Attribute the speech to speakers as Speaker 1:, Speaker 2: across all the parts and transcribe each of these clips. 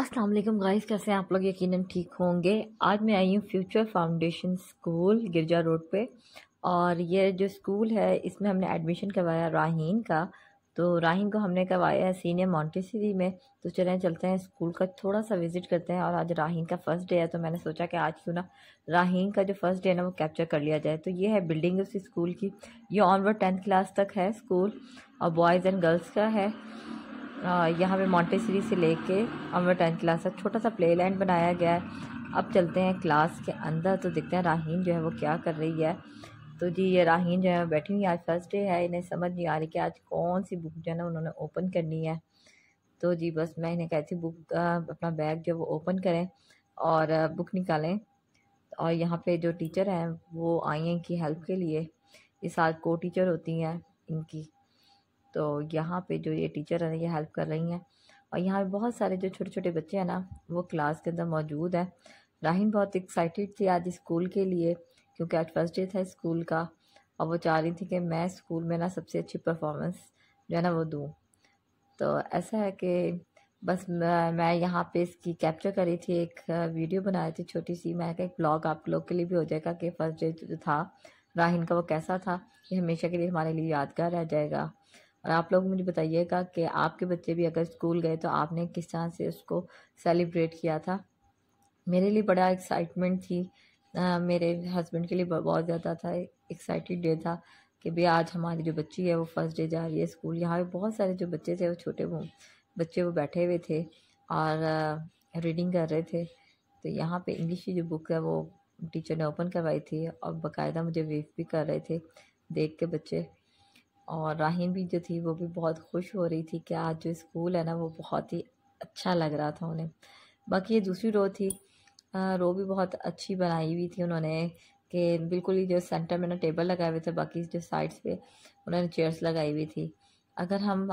Speaker 1: अस्सलाम वालेकुम गाइस कैसे हैं आप लोग? यकीनन ठीक होंगे। आज मैं आई हूँ future foundation school Girja road पे। और ये जो स्कूल है, इसमें हमने एडमिशन करवाया राहीन का। तो राहीन को हमने करवाया है सीनियर मॉन्टेसरी में। तो चलें, चलते हैं स्कूल का थोड़ा सा विज़िट करते हैं। और आज राहीन का फ़र्स्ट डे है तो मैंने सोचा कि आज क्यों ना राहीन का जो फ़र्स्ट डे है ना, वो कैप्चर कर लिया जाए। तो ये है बिल्डिंग उस स्कूल की। ये ऑनवर्ड टेंथ क्लास तक है स्कूल और बॉयज़ एंड गर्ल्स का है। यहाँ पे मॉन्टेसरी से लेके अमर टेंथ क्लास तक छोटा सा प्ले लैंड बनाया गया है। अब चलते हैं क्लास के अंदर तो देखते हैं राहीन जो है वो क्या कर रही है। तो जी, ये राहीन जो है बैठी हुई आज फ़र्स्ट डे है, इन्हें समझ नहीं आ रही कि आज कौन सी बुक जो है ना उन्होंने ओपन करनी है। तो जी, बस मैं इन्हें कहती बुक अपना बैग जो वो ओपन करें और बुक निकालें। और यहाँ पे जो टीचर हैं, वो आई हैं इनकी हेल्प के लिए। इस साल को टीचर होती हैं इनकी। तो यहाँ पे जो ये टीचर है, ये हेल्प कर रही हैं। और यहाँ पे बहुत सारे जो छोटे छोटे बच्चे हैं ना, वो क्लास के अंदर मौजूद हैं। राहिन बहुत एक्साइटेड थी आज स्कूल के लिए, क्योंकि आज फ़र्स्ट डे था स्कूल का। और वो चाह रही थी कि मैं स्कूल में ना सबसे अच्छी परफॉर्मेंस जो है ना वो दूँ। तो ऐसा है कि बस मैं यहाँ पे इसकी कैप्चर करी थी, एक वीडियो बनाई थी छोटी सी। मैं एक ब्लॉग आप लोग के लिए भी हो जाएगा कि फ़र्स्ट डे जो था, राहिन का वो कैसा था, ये हमेशा के लिए हमारे लिए यादगार रह जाएगा। और आप लोग मुझे बताइएगा कि आपके बच्चे भी अगर स्कूल गए तो आपने किस तरह से उसको सेलिब्रेट किया था? मेरे लिए बड़ा एक्साइटमेंट थी। आ, मेरे हस्बैंड के लिए बहुत ज़्यादा था एक्साइटेड डे था कि भाई आज हमारी जो बच्ची है वो फ़र्स्ट डे जा रही है स्कूल। यहाँ पे बहुत सारे जो बच्चे थे वो छोटे वो बच्चे वो बैठे हुए थे और रीडिंग कर रहे थे। तो यहाँ पे इंग्लिश की जो बुक है वो टीचर ने ओपन करवाई थी और बाकायदा मुझे वेव भी कर रहे थे देख के बच्चे। और राहीन भी जो थी वो भी बहुत खुश हो रही थी कि आज जो स्कूल है ना वो बहुत ही अच्छा लग रहा था उन्हें। बाकी ये दूसरी रो थी रो भी बहुत अच्छी बनाई हुई थी उन्होंने कि बिल्कुल ही जो सेंटर में ना टेबल लगाए हुए थे, बाकी जो साइड्स पे उन्होंने चेयर्स लगाई हुई थी। अगर हम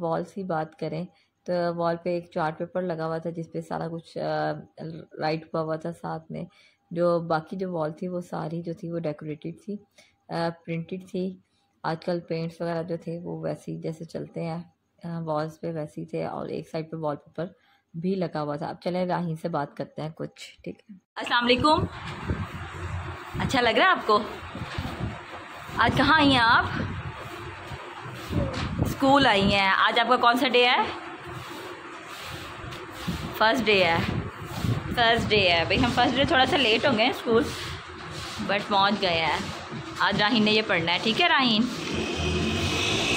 Speaker 1: वॉल्स की बात करें तो वॉल पे एक चार्ट पेपर लगा हुआ था जिस पे सारा कुछ राइट हुआ हुआ था साथ में। जो बाकी जो वॉल थी वो सारी जो थी वो डेकोरेटेड थी प्रिंटेड थी। आजकल पेंट्स वगैरह जो थे वो वैसे ही जैसे चलते हैं वॉल्स पे वैसे ही थे और एक साइड पे वॉलपेपर भी लगा हुआ था। अब चले राही से बात करते हैं कुछ, ठीक है? अस्सलाम वालेकुम। अच्छा लग रहा है आपको? आज कहाँ आई हैं आप? स्कूल आई हैं। आज आपका कौन सा डे है? फ़र्स्ट डे है। फ़र्स्ट डे है। भाई, हम फ़र्स्ट डे थोड़ा सा लेट होंगे स्कूल बट पहुँच गए हैं। आज राहीन ने ये पढ़ना है, ठीक है राहीन?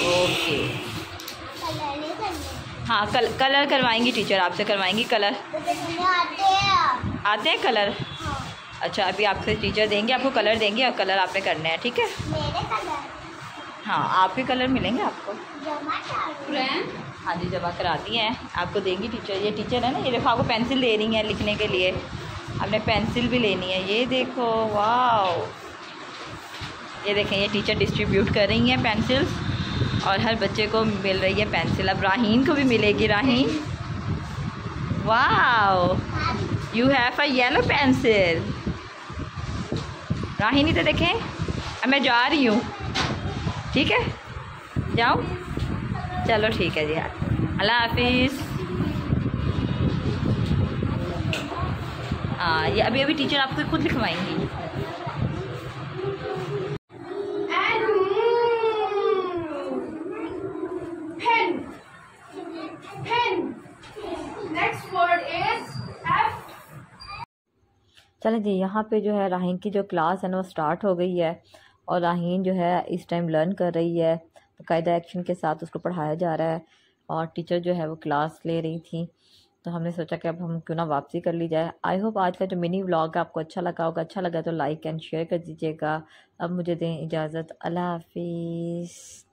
Speaker 1: ओके हाँ कल, कलर करवाएँगी टीचर आपसे करवाएँगी कलर। आते हैं कलर? अच्छा अभी आपसे टीचर देंगे, आपको कलर देंगे और कलर आपने करने हैं, ठीक है? हाँ आपके कलर मिलेंगे आपको। हाँ जी, जमा कराती हैं। आपको देंगी टीचर ये टीचर है ना, ये देखो, आपको पेंसिल दे रही हैं लिखने के लिए। आपने पेंसिल भी लेनी है। ये देखो वाह ये देखें, ये टीचर डिस्ट्रीब्यूट कर रही हैं पेंसिल्स और हर बच्चे को मिल रही है पेंसिल अब राहीन को भी मिलेगी, राहीन। वाह you have a yellow pencil Raheen इधर देखें। अब मैं जा रही हूँ। ठीक है? जाओ। चलो ठीक है जी अल्लाह हाफिज़। हाँ ये अभी अभी टीचर आपको खुद लिखवाएँगी। चलें जी, यहाँ पे जो है राहीन की जो क्लास है ना, वो स्टार्ट हो गई है और राहीन जो है इस टाइम लर्न कर रही है। बाकायदा एक्शन के साथ उसको पढ़ाया जा रहा है और टीचर जो है वो क्लास ले रही थी। तो हमने सोचा कि अब हम क्यों ना वापसी कर ली जाए। आई होप आज का जो मिनी व्लॉग है, आपको अच्छा लगा होगा। अच्छा लगा तो लाइक एंड शेयर कर दीजिएगा। अब मुझे दें इजाज़त। अल्लाह हाफिज़।